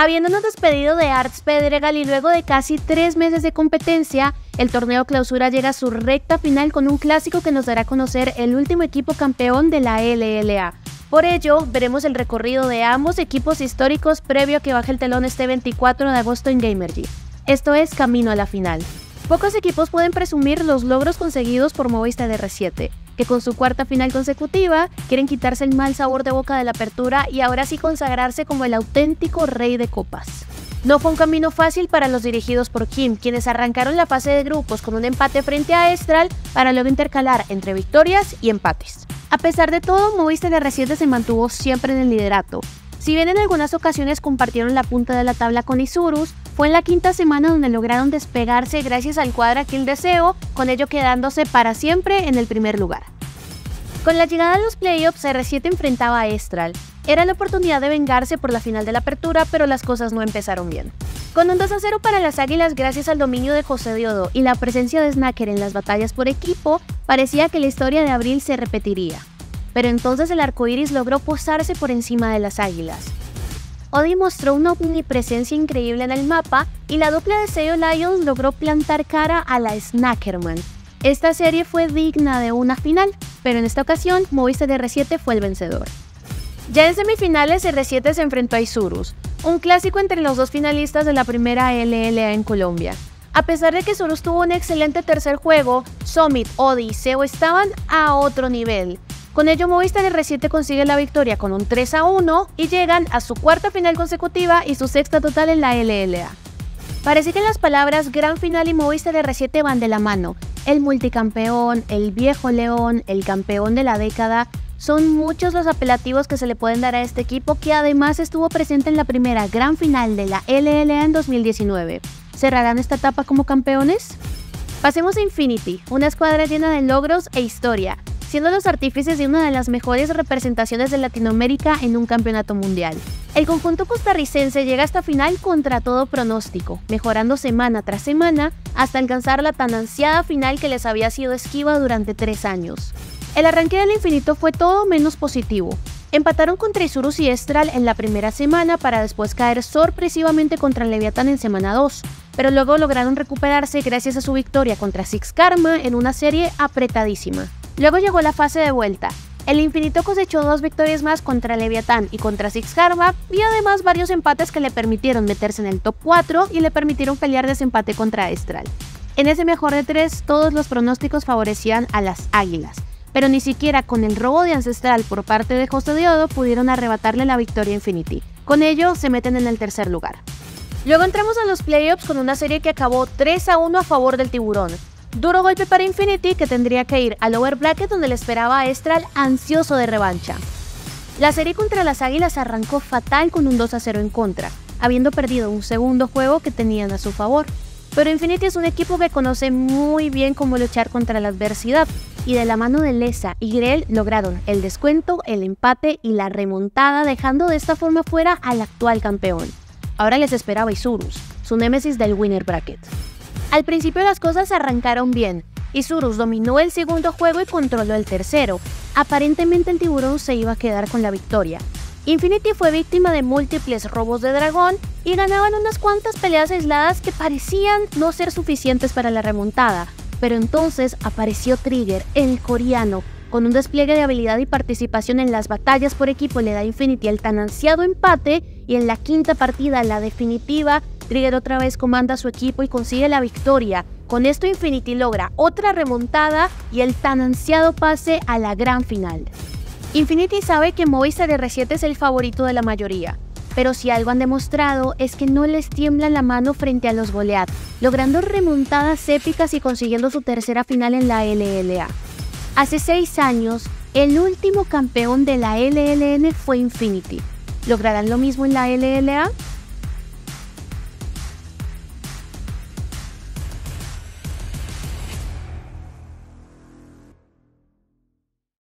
Habiéndonos despedido de Arts Pedregal y luego de casi tres meses de competencia, el torneo clausura llega a su recta final con un clásico que nos dará a conocer el último equipo campeón de la LLA. Por ello, veremos el recorrido de ambos equipos históricos previo a que baje el telón este 24 de agosto en Gamergy. Esto es Camino a la Final. Pocos equipos pueden presumir los logros conseguidos por Movistar R7, que con su cuarta final consecutiva quieren quitarse el mal sabor de boca de la apertura y ahora sí consagrarse como el auténtico rey de copas. No fue un camino fácil para los dirigidos por Kim, quienes arrancaron la fase de grupos con un empate frente a Estral para luego intercalar entre victorias y empates. A pesar de todo, Movistar R7 se mantuvo siempre en el liderato. Si bien en algunas ocasiones compartieron la punta de la tabla con Isurus, fue en la quinta semana donde lograron despegarse gracias al cuadra Kill Deseo, con ello quedándose para siempre en el primer lugar. Con la llegada de los playoffs, R7 enfrentaba a Estral. Era la oportunidad de vengarse por la final de la apertura, pero las cosas no empezaron bien. Con un 2 a 0 para las Águilas gracias al dominio de José Diodo y la presencia de Snacker en las batallas por equipo, parecía que la historia de Abril se repetiría. Pero entonces el arco iris logró posarse por encima de las Águilas. Odi mostró una omnipresencia increíble en el mapa y la dupla de Seo Lions logró plantar cara a la Snackerman, esta serie fue digna de una final, pero en esta ocasión Movistar R7 fue el vencedor. Ya en semifinales R7 se enfrentó a Isurus, un clásico entre los dos finalistas de la primera LLA en Colombia. A pesar de que Isurus tuvo un excelente tercer juego, Summit, Odi y Seo estaban a otro nivel. Con ello Movistar R7 consigue la victoria con un 3 a 1 y llegan a su cuarta final consecutiva y su sexta total en la LLA. Parece que las palabras gran final y Movistar R7 van de la mano, el multicampeón, el viejo león, el campeón de la década, son muchos los apelativos que se le pueden dar a este equipo que además estuvo presente en la primera gran final de la LLA en 2019. ¿Cerrarán esta etapa como campeones? Pasemos a Infinity, una escuadra llena de logros e historia, siendo los artífices de una de las mejores representaciones de Latinoamérica en un campeonato mundial. El conjunto costarricense llega hasta final contra todo pronóstico, mejorando semana tras semana hasta alcanzar la tan ansiada final que les había sido esquiva durante tres años. El arranque del infinito fue todo menos positivo. Empataron contra Isurus y Estral en la primera semana para después caer sorpresivamente contra Leviatán en semana 2, pero luego lograron recuperarse gracias a su victoria contra Six Karma en una serie apretadísima. Luego llegó la fase de vuelta. El Infinito cosechó dos victorias más contra Leviatán y contra Six Karma y además varios empates que le permitieron meterse en el top 4 y le permitieron pelear desempate contra Estral. En ese mejor de tres, todos los pronósticos favorecían a las Águilas, pero ni siquiera con el robo de Ancestral por parte de José Diodo pudieron arrebatarle la victoria a Infinity. Con ello, se meten en el tercer lugar. Luego entramos a los playoffs con una serie que acabó 3 a 1 a favor del tiburón, Duro golpe para Infinity que tendría que ir al lower bracket donde le esperaba a Estral ansioso de revancha. La serie contra las Águilas arrancó fatal con un 2 a 0 en contra, habiendo perdido un segundo juego que tenían a su favor. Pero Infinity es un equipo que conoce muy bien cómo luchar contra la adversidad, y de la mano de Lesa y Grell lograron el descuento, el empate y la remontada, dejando de esta forma fuera al actual campeón. Ahora les esperaba Isurus, su némesis del winner bracket. Al principio las cosas arrancaron bien. Isurus dominó el segundo juego y controló el tercero. Aparentemente el tiburón se iba a quedar con la victoria. Infinity fue víctima de múltiples robos de dragón y ganaban unas cuantas peleas aisladas que parecían no ser suficientes para la remontada. Pero entonces apareció Trigger, el coreano, con un despliegue de habilidad y participación en las batallas por equipo le da Infinity el tan ansiado empate y en la quinta partida, la definitiva, Trigger otra vez comanda a su equipo y consigue la victoria. Con esto Infinity logra otra remontada y el tan ansiado pase a la gran final. Infinity sabe que Movistar R7 es el favorito de la mayoría, pero si algo han demostrado es que no les tiembla la mano frente a los Goliath, logrando remontadas épicas y consiguiendo su tercera final en la LLA. Hace seis años, el último campeón de la LLN fue Infinity. ¿Lograrán lo mismo en la LLA?